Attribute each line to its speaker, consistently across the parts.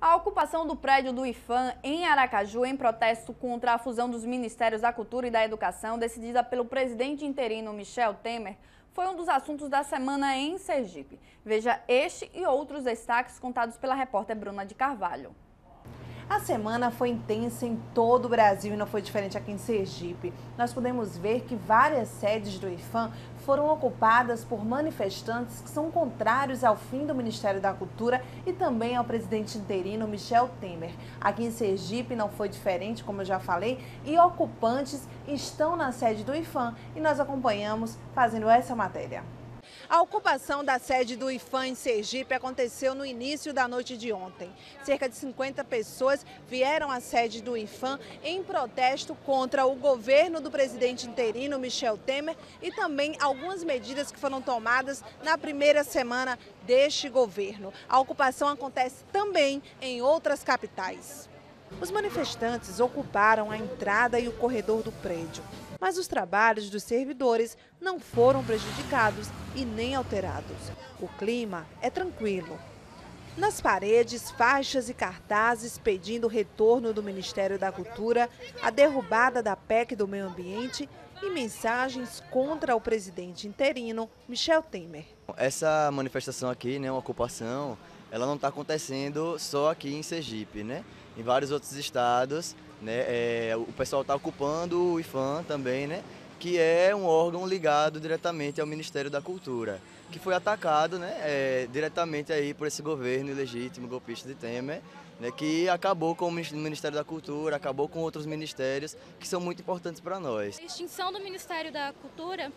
Speaker 1: A ocupação do prédio do IFAM em Aracaju em protesto contra a fusão dos Ministérios da Cultura e da Educação, decidida pelo presidente interino Michel Temer, foi um dos assuntos da semana em Sergipe. Veja este e outros destaques contados pela repórter Bruna de Carvalho.
Speaker 2: A semana foi intensa em todo o Brasil e não foi diferente aqui em Sergipe. Nós podemos ver que várias sedes do IFAM foram ocupadas por manifestantes que são contrários ao fim do Ministério da Cultura e também ao presidente interino Michel Temer. Aqui em Sergipe não foi diferente, como eu já falei, e ocupantes estão na sede do IFAM e nós acompanhamos fazendo essa matéria. A ocupação da sede do IFAM em Sergipe aconteceu no início da noite de ontem. Cerca de 50 pessoas vieram à sede do IFAM em protesto contra o governo do presidente interino Michel Temer e também algumas medidas que foram tomadas na primeira semana deste governo. A ocupação acontece também em outras capitais. Os manifestantes ocuparam a entrada e o corredor do prédio mas os trabalhos dos servidores não foram prejudicados e nem alterados. O clima é tranquilo. Nas paredes, faixas e cartazes pedindo o retorno do Ministério da Cultura, a derrubada da PEC do Meio Ambiente e mensagens contra o presidente interino, Michel Temer.
Speaker 3: Essa manifestação aqui, né, uma ocupação, ela não está acontecendo só aqui em Sergipe, né? Em vários outros estados né? É, o pessoal está ocupando o IFAM também, né? que é um órgão ligado diretamente ao Ministério da Cultura, que foi atacado né, é, diretamente aí por esse governo ilegítimo golpista de Temer, né, que acabou com o Ministério da Cultura, acabou com outros ministérios que são muito importantes para nós.
Speaker 4: A extinção do Ministério da Cultura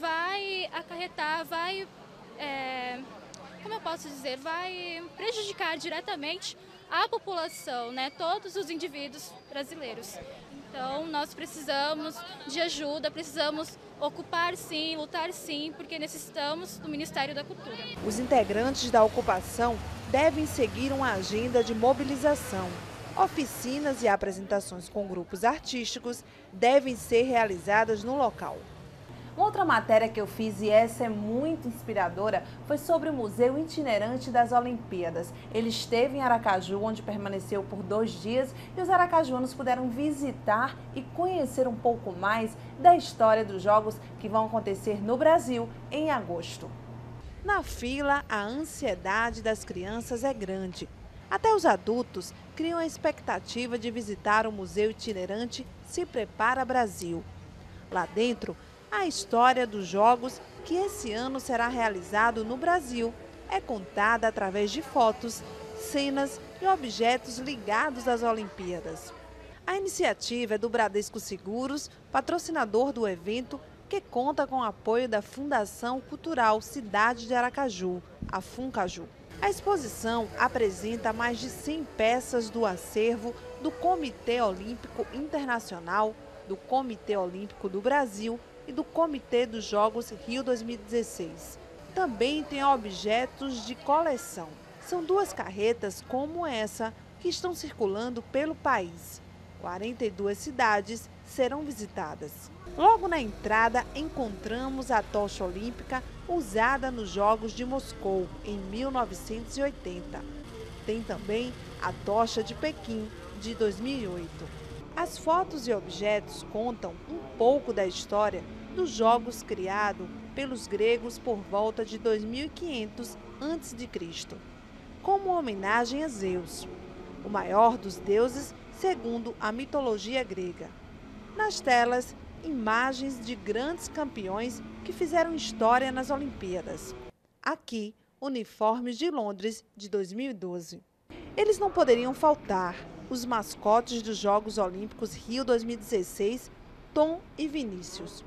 Speaker 4: vai acarretar, vai, é, como eu posso dizer, vai prejudicar diretamente a população, né, todos os indivíduos brasileiros. Então, nós precisamos de ajuda, precisamos ocupar sim, lutar sim, porque necessitamos do Ministério da Cultura.
Speaker 2: Os integrantes da ocupação devem seguir uma agenda de mobilização. Oficinas e apresentações com grupos artísticos devem ser realizadas no local. Outra matéria que eu fiz, e essa é muito inspiradora, foi sobre o Museu Itinerante das Olimpíadas. Ele esteve em Aracaju, onde permaneceu por dois dias, e os aracajuanos puderam visitar e conhecer um pouco mais da história dos Jogos que vão acontecer no Brasil em agosto. Na fila, a ansiedade das crianças é grande. Até os adultos criam a expectativa de visitar o Museu Itinerante Se Prepara Brasil. Lá dentro, a história dos Jogos, que esse ano será realizado no Brasil, é contada através de fotos, cenas e objetos ligados às Olimpíadas. A iniciativa é do Bradesco Seguros, patrocinador do evento, que conta com o apoio da Fundação Cultural Cidade de Aracaju, a Funcaju. A exposição apresenta mais de 100 peças do acervo do Comitê Olímpico Internacional, do Comitê Olímpico do Brasil e do Comitê dos Jogos Rio 2016. Também tem objetos de coleção. São duas carretas como essa que estão circulando pelo país. 42 cidades serão visitadas. Logo na entrada, encontramos a tocha olímpica usada nos Jogos de Moscou em 1980. Tem também a tocha de Pequim de 2008. As fotos e objetos contam um pouco da história dos jogos criado pelos gregos por volta de 2500 a.C., como homenagem a Zeus, o maior dos deuses segundo a mitologia grega. Nas telas, imagens de grandes campeões que fizeram história nas Olimpíadas. Aqui, uniformes de Londres de 2012. Eles não poderiam faltar, os mascotes dos Jogos Olímpicos Rio 2016, Tom e Vinícius.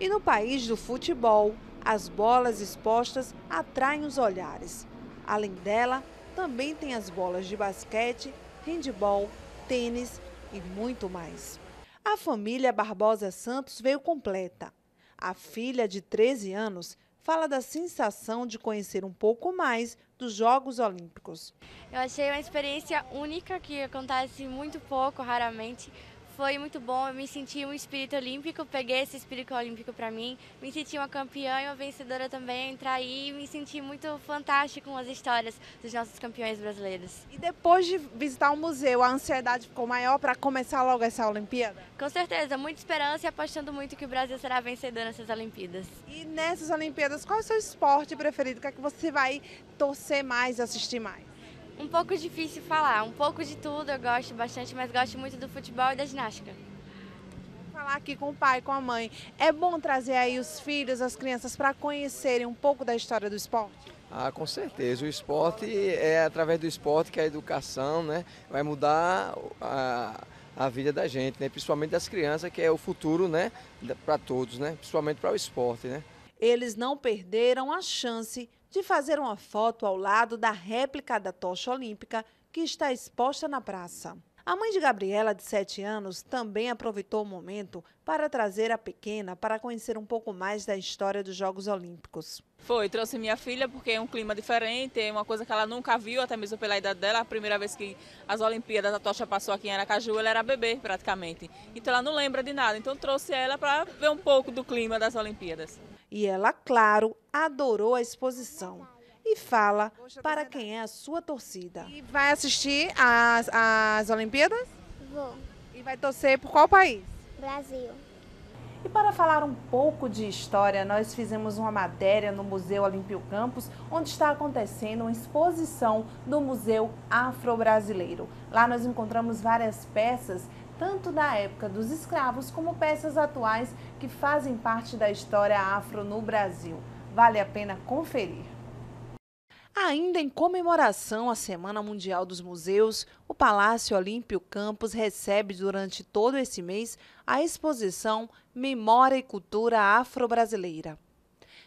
Speaker 2: E no país do futebol, as bolas expostas atraem os olhares. Além dela, também tem as bolas de basquete, handebol, tênis e muito mais. A família Barbosa Santos veio completa. A filha de 13 anos fala da sensação de conhecer um pouco mais dos Jogos Olímpicos.
Speaker 5: Eu achei uma experiência única que acontece muito pouco, raramente foi muito bom, eu me senti um espírito olímpico, peguei esse espírito olímpico para mim, me senti uma campeã e uma vencedora também, entrar aí e me senti muito fantástico com as histórias dos nossos campeões brasileiros.
Speaker 2: E depois de visitar o museu, a ansiedade ficou maior para começar logo essa Olimpíada?
Speaker 5: Com certeza, muita esperança e apostando muito que o Brasil será vencedor nessas Olimpíadas.
Speaker 2: E nessas Olimpíadas, qual é o seu esporte preferido? O que é que você vai torcer mais, assistir mais?
Speaker 5: Um pouco difícil falar, um pouco de tudo eu gosto bastante, mas gosto muito do futebol e da ginástica.
Speaker 2: Vou falar aqui com o pai, com a mãe. É bom trazer aí os filhos, as crianças para conhecerem um pouco da história do esporte?
Speaker 6: Ah, com certeza. O esporte é através do esporte que a educação, né, vai mudar a, a vida da gente, né, principalmente das crianças, que é o futuro, né, para todos, né, principalmente para o esporte, né.
Speaker 2: Eles não perderam a chance de fazer uma foto ao lado da réplica da tocha olímpica que está exposta na praça. A mãe de Gabriela, de 7 anos, também aproveitou o momento para trazer a pequena para conhecer um pouco mais da história dos Jogos Olímpicos.
Speaker 7: Foi, trouxe minha filha porque é um clima diferente, é uma coisa que ela nunca viu, até mesmo pela idade dela. A primeira vez que as Olimpíadas, a tocha passou aqui em Aracaju, ela era bebê praticamente. Então ela não lembra de nada. Então trouxe ela para ver um pouco do clima das Olimpíadas.
Speaker 2: E ela, claro, adorou a exposição e fala para quem é a sua torcida. E vai assistir às, às Olimpíadas?
Speaker 8: Vou.
Speaker 2: E vai torcer por qual país?
Speaker 8: Brasil.
Speaker 2: E para falar um pouco de história, nós fizemos uma matéria no Museu Olímpio Campos, onde está acontecendo uma exposição do Museu Afro-Brasileiro. Lá nós encontramos várias peças tanto da época dos escravos como peças atuais que fazem parte da história afro no Brasil. Vale a pena conferir. Ainda em comemoração à Semana Mundial dos Museus, o Palácio Olímpio Campos recebe durante todo esse mês a exposição Memória e Cultura Afro-Brasileira.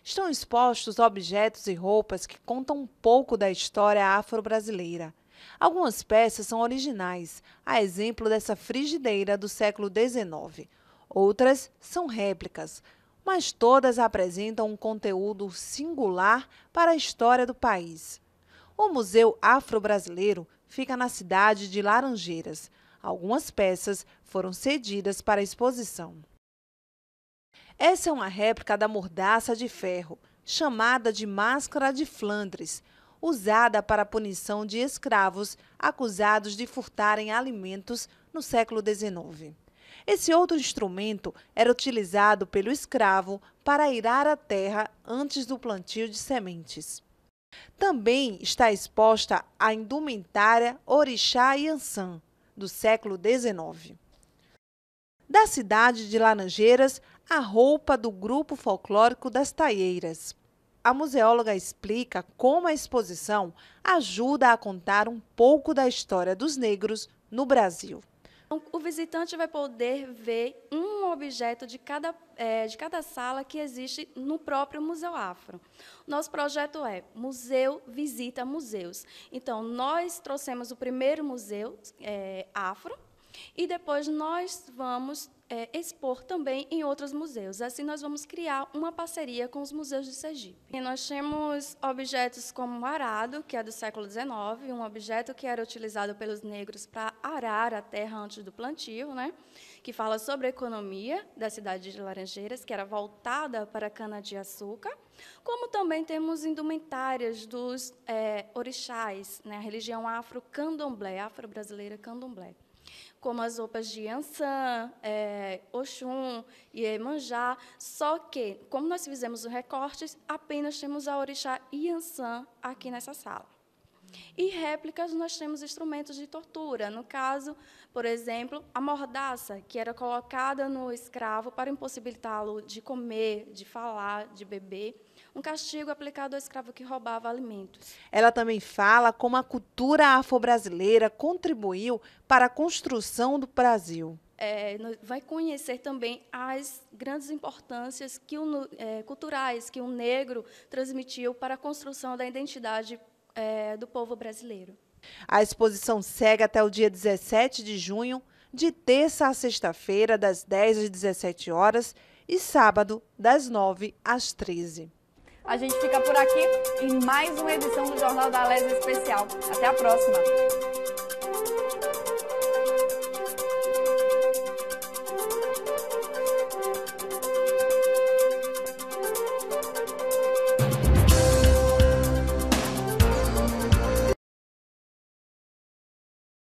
Speaker 2: Estão expostos objetos e roupas que contam um pouco da história afro-brasileira. Algumas peças são originais, a exemplo dessa frigideira do século XIX. Outras são réplicas, mas todas apresentam um conteúdo singular para a história do país. O Museu Afro-Brasileiro fica na cidade de Laranjeiras. Algumas peças foram cedidas para a exposição. Essa é uma réplica da mordaça de ferro, chamada de máscara de Flandres, usada para a punição de escravos acusados de furtarem alimentos no século XIX. Esse outro instrumento era utilizado pelo escravo para irar a terra antes do plantio de sementes. Também está exposta a indumentária Orixá Yansan, do século XIX. Da cidade de Laranjeiras, a roupa do grupo folclórico das Taieiras. A museóloga explica como a exposição ajuda a contar um pouco da história dos negros no Brasil.
Speaker 9: Então, o visitante vai poder ver um objeto de cada, é, de cada sala que existe no próprio Museu Afro. Nosso projeto é Museu Visita Museus. Então, nós trouxemos o primeiro museu é, afro, e depois nós vamos é, expor também em outros museus. Assim, nós vamos criar uma parceria com os museus de Sergipe. E nós temos objetos como o arado, que é do século XIX, um objeto que era utilizado pelos negros para arar a terra antes do plantio, né? que fala sobre a economia da cidade de Laranjeiras, que era voltada para a cana-de-açúcar, como também temos indumentárias dos é, orixás, né? a religião afro-candomblé, afro-brasileira candomblé como as roupas de Ansan, é, Oxum e Iemanjá, só que, como nós fizemos os recortes, apenas temos a orixá Yansan aqui nessa sala. E réplicas, nós temos instrumentos de tortura. No caso, por exemplo, a mordaça, que era colocada no escravo para impossibilitá-lo de comer, de falar, de beber um castigo aplicado ao escravo que roubava alimentos.
Speaker 2: Ela também fala como a cultura afro-brasileira contribuiu para a construção do Brasil.
Speaker 9: É, vai conhecer também as grandes importâncias que o, é, culturais que o negro transmitiu para a construção da identidade é, do povo brasileiro.
Speaker 2: A exposição segue até o dia 17 de junho, de terça a sexta-feira, das 10 às 17 horas, e sábado, das 9 às 13.
Speaker 1: A gente fica por aqui em mais uma edição do Jornal da Lesa Especial. Até a próxima!